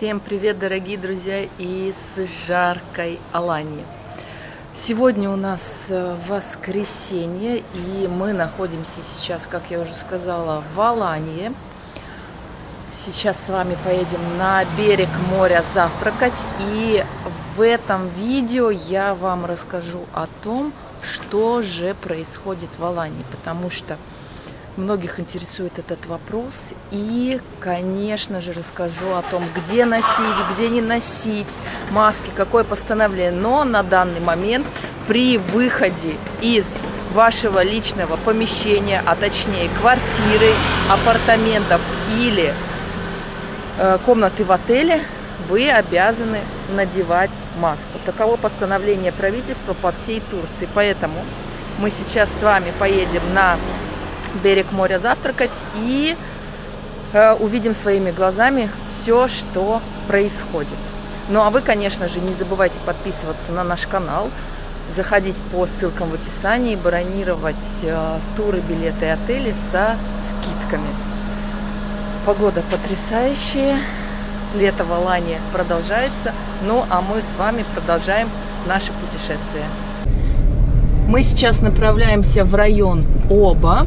Всем привет, дорогие друзья, из жаркой Алании. Сегодня у нас э, воскресенье, и мы находимся сейчас, как я уже сказала, в Алании. Сейчас с вами поедем на берег моря завтракать, и в этом видео я вам расскажу о том, что же происходит в Алании, потому что Многих интересует этот вопрос. И, конечно же, расскажу о том, где носить, где не носить маски, какое постановление. Но на данный момент при выходе из вашего личного помещения, а точнее квартиры, апартаментов или э, комнаты в отеле, вы обязаны надевать маску. Таково постановление правительства по всей Турции. Поэтому мы сейчас с вами поедем на берег моря завтракать и э, увидим своими глазами все, что происходит. Ну а вы, конечно же, не забывайте подписываться на наш канал, заходить по ссылкам в описании, бронировать э, туры, билеты и отели со скидками. Погода потрясающая, лето в Алании продолжается, ну а мы с вами продолжаем наше путешествие. Мы сейчас направляемся в район Оба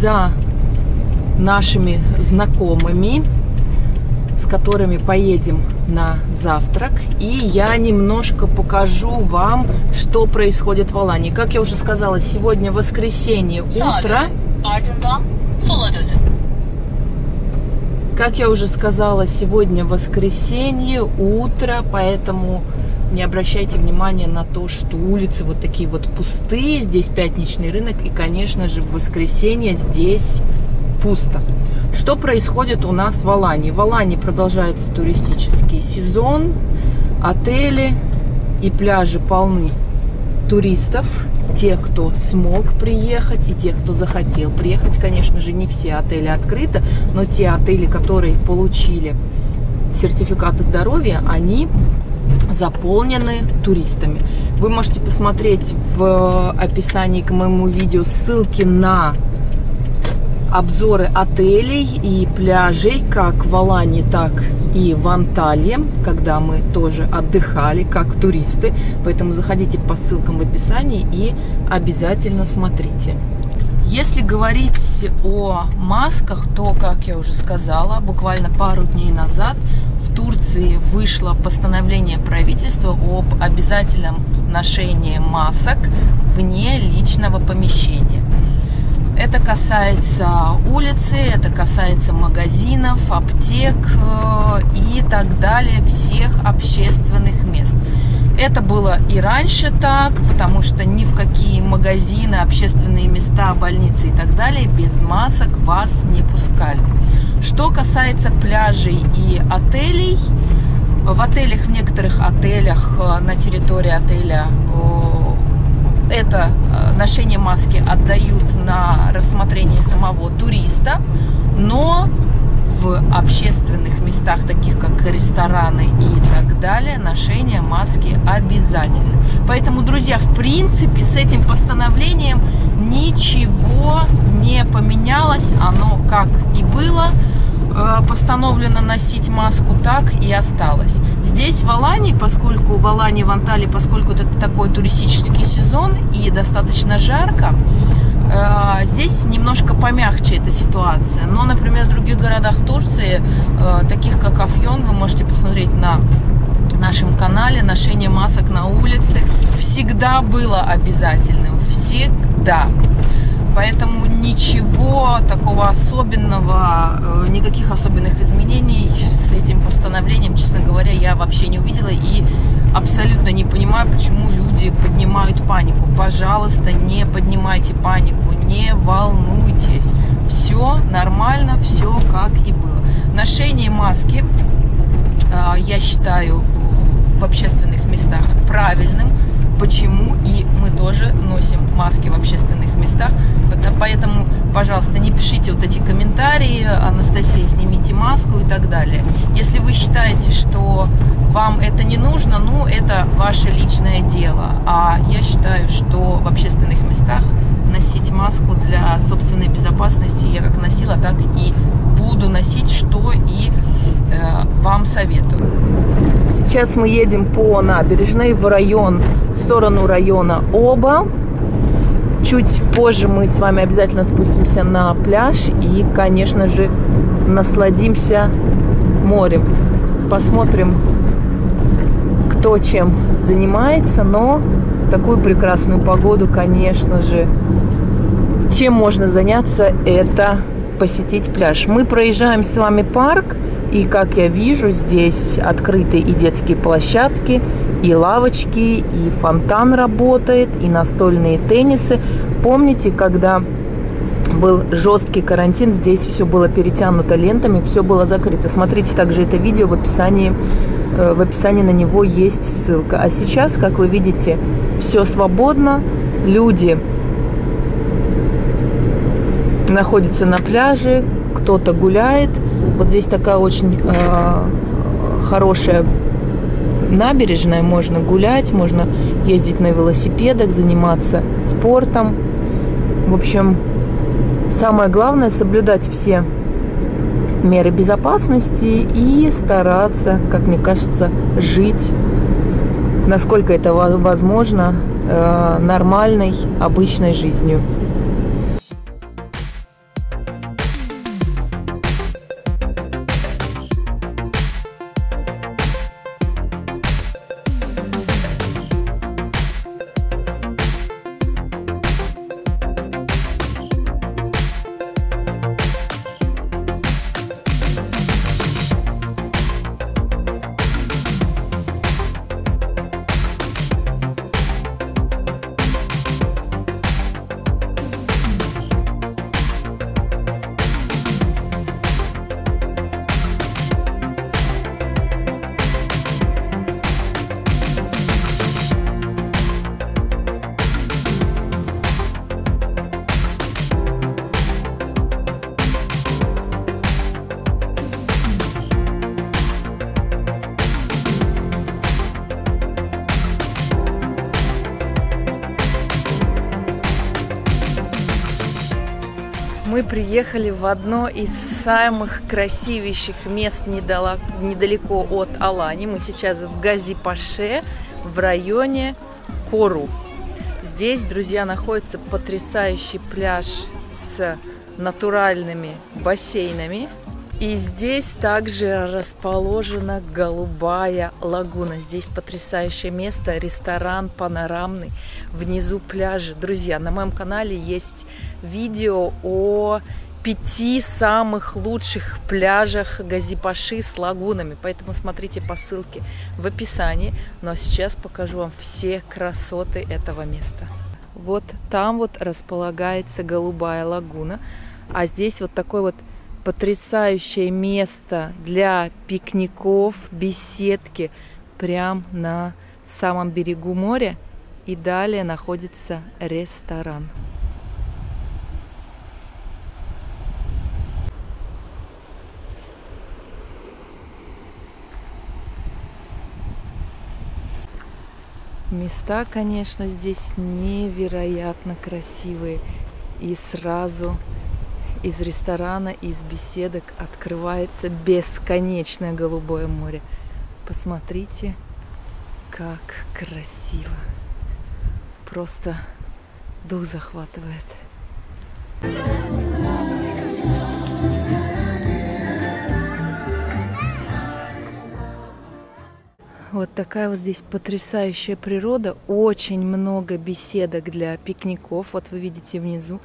за нашими знакомыми, с которыми поедем на завтрак. И я немножко покажу вам, что происходит в Алании. Как я уже сказала, сегодня воскресенье утро. Как я уже сказала, сегодня воскресенье утро, поэтому не обращайте внимания на то, что улицы вот такие вот пустые, здесь пятничный рынок, и, конечно же, в воскресенье здесь пусто. Что происходит у нас в Алании? В Алании продолжается туристический сезон, отели и пляжи полны туристов, те, кто смог приехать, и те, кто захотел приехать. Конечно же, не все отели открыты, но те отели, которые получили сертификаты здоровья, они заполнены туристами. Вы можете посмотреть в описании к моему видео ссылки на обзоры отелей и пляжей, как в Алане, так и в Анталии, когда мы тоже отдыхали, как туристы. Поэтому заходите по ссылкам в описании и обязательно смотрите. Если говорить о масках, то, как я уже сказала, буквально пару дней назад Турции вышло постановление правительства об обязательном ношении масок вне личного помещения. Это касается улицы, это касается магазинов, аптек э, и так далее, всех общественных мест. Это было и раньше так, потому что ни в какие магазины, общественные места, больницы и так далее без масок вас не пускали. Что касается пляжей и отелей, в отелях, в некоторых отелях э, на территории отеля это э, ношение маски отдают на рассмотрение самого туриста, но в общественных местах, таких как рестораны и так далее, ношение маски обязательно. Поэтому, друзья, в принципе, с этим постановлением ничего не поменялось. Оно как и было э, постановлено носить маску, так и осталось. Здесь в Алании, поскольку в Алании, в Анталии, поскольку это такой туристический сезон и достаточно жарко, здесь немножко помягче эта ситуация. Но, например, в других городах Турции, э, таких как Афьон, вы можете посмотреть на нашем канале ношение масок на улице всегда было обязательным. Всегда. Поэтому ничего такого особенного, э, никаких особенных изменений с этим постановлением, честно говоря, я вообще не увидела. И абсолютно не понимаю, почему люди поднимают панику. Пожалуйста, не поднимайте панику, не волнуйтесь. Все нормально, все как и было. Ношение маски, э, я считаю, в общественных местах правильным почему и мы тоже носим маски в общественных местах. Поэтому, пожалуйста, не пишите вот эти комментарии, Анастасия, снимите маску и так далее. Если вы считаете, что вам это не нужно, ну, это ваше личное дело. А я считаю, что в общественных местах носить маску для собственной безопасности я как носила, так и буду носить, что и э, вам советую. Сейчас мы едем по набережной в район, в сторону района Оба. Чуть позже мы с вами обязательно спустимся на пляж и, конечно же, насладимся морем. Посмотрим, кто чем занимается, но в такую прекрасную погоду, конечно же, чем можно заняться, это посетить пляж. Мы проезжаем с вами парк, и, как я вижу, здесь открыты и детские площадки, и лавочки, и фонтан работает, и настольные теннисы. Помните, когда был жесткий карантин, здесь все было перетянуто лентами, все было закрыто. Смотрите также это видео в описании, в описании на него есть ссылка. А сейчас, как вы видите, все свободно, люди находятся на пляже, кто-то гуляет. Вот здесь такая очень э, хорошая набережная, можно гулять, можно ездить на велосипедах, заниматься спортом. В общем, самое главное соблюдать все меры безопасности и стараться, как мне кажется, жить, насколько это возможно, э, нормальной, обычной жизнью. Мы приехали в одно из самых красивейших мест недалеко от Алани. Мы сейчас в Газипаше, в районе Кору. Здесь, друзья, находится потрясающий пляж с натуральными бассейнами. И здесь также расположена голубая лагуна. Здесь потрясающее место, ресторан панорамный, внизу пляжи. Друзья, на моем канале есть видео о пяти самых лучших пляжах Газипаши с лагунами. Поэтому смотрите по ссылке в описании. Ну а сейчас покажу вам все красоты этого места. Вот там вот располагается голубая лагуна. А здесь вот такой вот потрясающее место для пикников, беседки, прям на самом берегу моря. И далее находится ресторан. Места, конечно, здесь невероятно красивые. И сразу из ресторана, из беседок открывается бесконечное голубое море. Посмотрите, как красиво. Просто дух захватывает. Вот такая вот здесь потрясающая природа. Очень много беседок для пикников. Вот вы видите внизу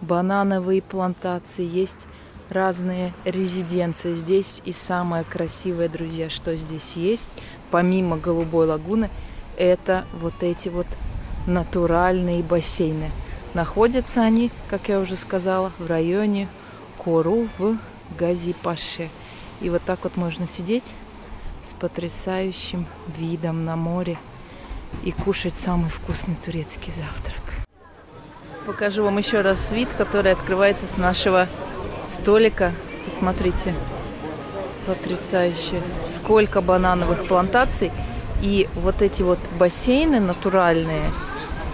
банановые плантации, есть разные резиденции. Здесь и самое красивое, друзья, что здесь есть, помимо Голубой лагуны, это вот эти вот натуральные бассейны. Находятся они, как я уже сказала, в районе Кору в Газипаше. И вот так вот можно сидеть с потрясающим видом на море и кушать самый вкусный турецкий завтрак. Покажу вам еще раз вид, который открывается с нашего столика. Посмотрите, потрясающе. Сколько банановых плантаций. И вот эти вот бассейны натуральные,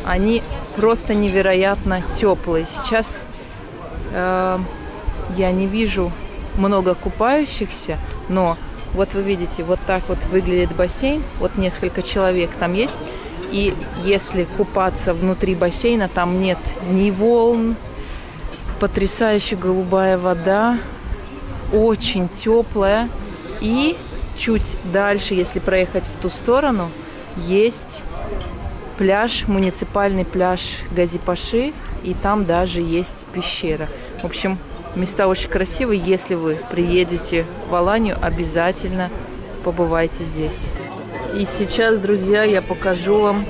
они просто невероятно теплые. Сейчас э, я не вижу много купающихся, но вот вы видите, вот так вот выглядит бассейн, вот несколько человек там есть, и если купаться внутри бассейна, там нет ни волн, потрясающая голубая вода, очень теплая, и чуть дальше, если проехать в ту сторону, есть пляж, муниципальный пляж Газипаши, и там даже есть пещера. В общем, места очень красивые. Если вы приедете в Аланию, обязательно побывайте здесь. И сейчас, друзья, я покажу вам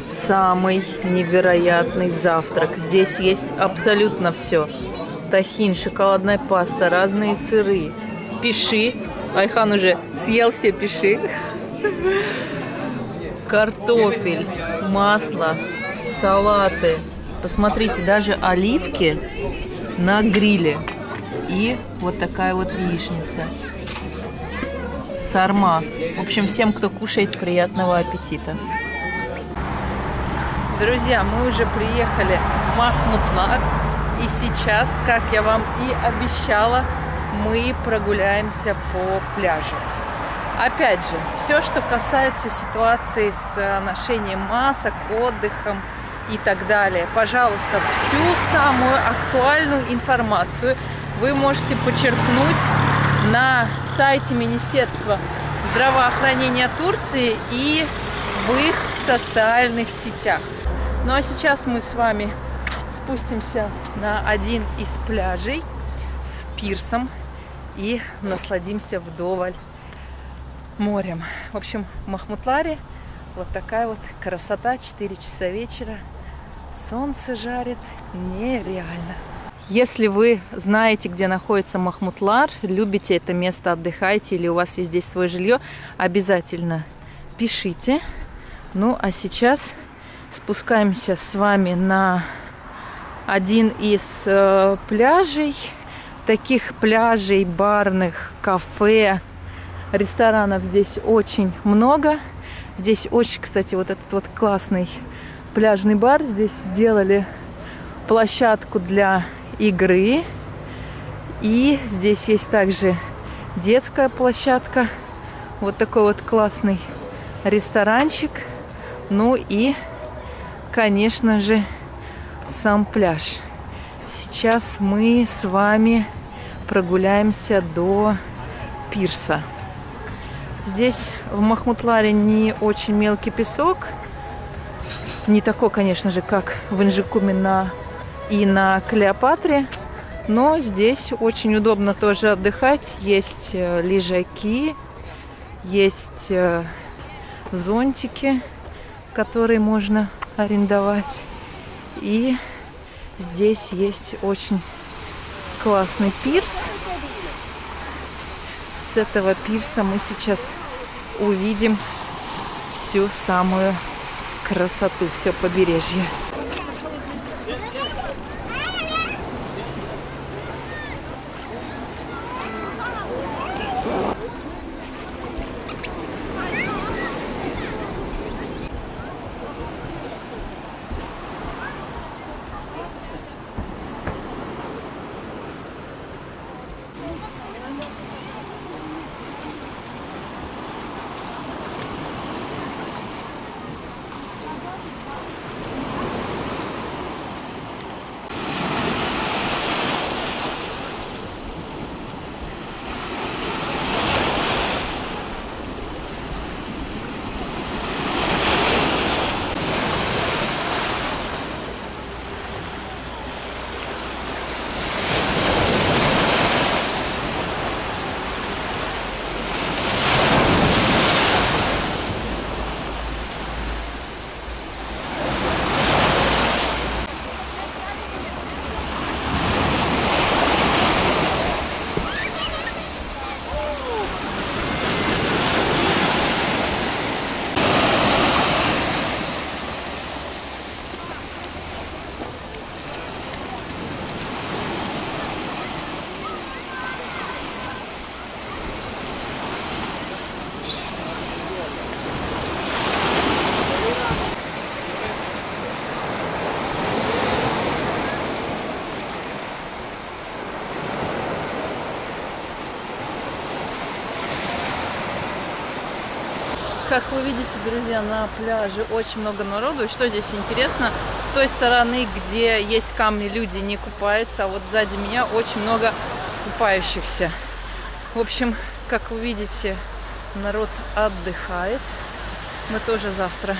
самый невероятный завтрак. Здесь есть абсолютно все. Тахин, шоколадная паста, разные сыры, пиши. Айхан уже съел все пиши. Картофель, масло, салаты. Посмотрите, даже оливки на гриле. И вот такая вот яичница. Сарма. В общем, всем, кто кушает, приятного аппетита. Друзья, мы уже приехали в Махмутлар. И сейчас, как я вам и обещала, мы прогуляемся по пляжу. Опять же, все, что касается ситуации с ношением масок, отдыхом и так далее, пожалуйста, всю самую актуальную информацию вы можете почерпнуть на сайте Министерства здравоохранения Турции и в их социальных сетях. Ну а сейчас мы с вами спустимся на один из пляжей с пирсом и насладимся вдоволь морем. В общем, в Махмутларе вот такая вот красота, 4 часа вечера. Солнце жарит нереально. Если вы знаете, где находится Махмутлар, любите это место, отдыхаете или у вас есть здесь свое жилье, обязательно пишите. Ну, а сейчас спускаемся с вами на один из э, пляжей. Таких пляжей, барных, кафе, ресторанов здесь очень много. Здесь очень, кстати, вот этот вот классный пляжный бар. Здесь сделали площадку для игры. И здесь есть также детская площадка. Вот такой вот классный ресторанчик. Ну и, конечно же, сам пляж. Сейчас мы с вами прогуляемся до пирса. Здесь в Махмутларе не очень мелкий песок. Не такой, конечно же, как в Инжикуме на и на Клеопатре. Но здесь очень удобно тоже отдыхать. Есть э, лежаки, есть э, зонтики, которые можно арендовать. И здесь есть очень классный пирс. С этого пирса мы сейчас увидим всю самую красоту, все побережье. Как вы видите, друзья, на пляже очень много народу. Что здесь интересно, с той стороны, где есть камни, люди не купаются, а вот сзади меня очень много купающихся. В общем, как вы видите, народ отдыхает. Мы тоже завтра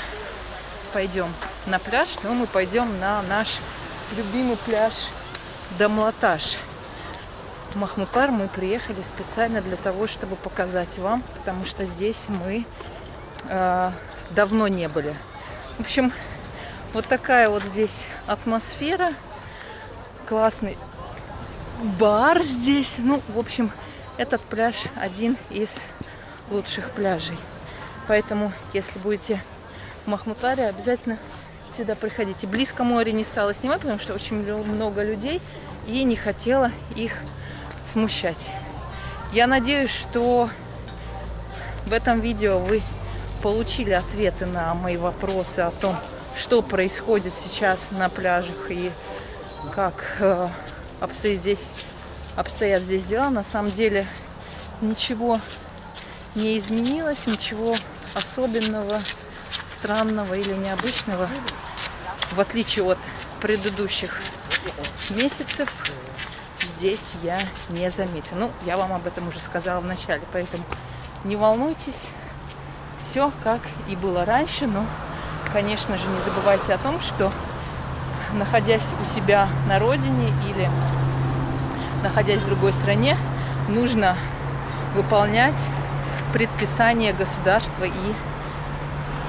пойдем на пляж, но мы пойдем на наш любимый пляж Дамлатаж. Махмутар мы приехали специально для того, чтобы показать вам, потому что здесь мы давно не были. В общем, вот такая вот здесь атмосфера. Классный бар здесь. Ну, в общем, этот пляж один из лучших пляжей. Поэтому, если будете в Махмутаре, обязательно сюда приходите. Близко море не стала снимать, потому что очень много людей и не хотела их смущать. Я надеюсь, что в этом видео вы получили ответы на мои вопросы о том, что происходит сейчас на пляжах и как э, обстоят здесь, обстоят здесь дела. На самом деле ничего не изменилось, ничего особенного, странного или необычного, в отличие от предыдущих месяцев, здесь я не заметила. Ну, я вам об этом уже сказала в начале, поэтому не волнуйтесь, все как и было раньше, но, конечно же, не забывайте о том, что находясь у себя на родине или находясь в другой стране, нужно выполнять предписания государства и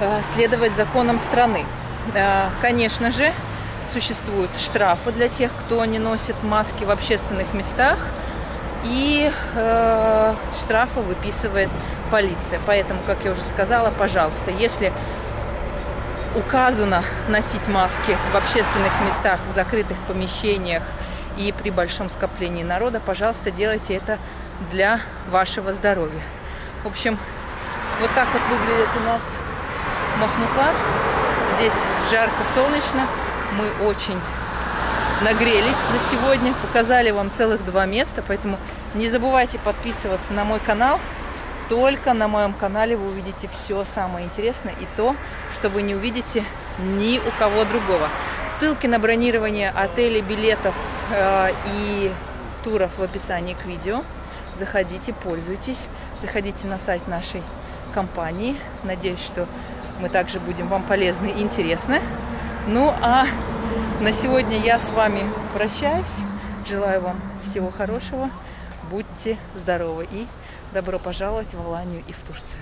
э, следовать законам страны. Э, конечно же, существуют штрафы для тех, кто не носит маски в общественных местах, и э, штрафы выписывает полиция. Поэтому, как я уже сказала, пожалуйста, если указано носить маски в общественных местах, в закрытых помещениях и при большом скоплении народа, пожалуйста, делайте это для вашего здоровья. В общем, вот так вот выглядит у нас Махмутлар. Здесь жарко, солнечно. Мы очень нагрелись за сегодня. Показали вам целых два места, поэтому не забывайте подписываться на мой канал. Только на моем канале вы увидите все самое интересное и то, что вы не увидите ни у кого другого. Ссылки на бронирование отелей, билетов э, и туров в описании к видео. Заходите, пользуйтесь. Заходите на сайт нашей компании. Надеюсь, что мы также будем вам полезны и интересны. Ну а на сегодня я с вами прощаюсь. Желаю вам всего хорошего. Будьте здоровы и добро пожаловать в Аланию и в Турцию.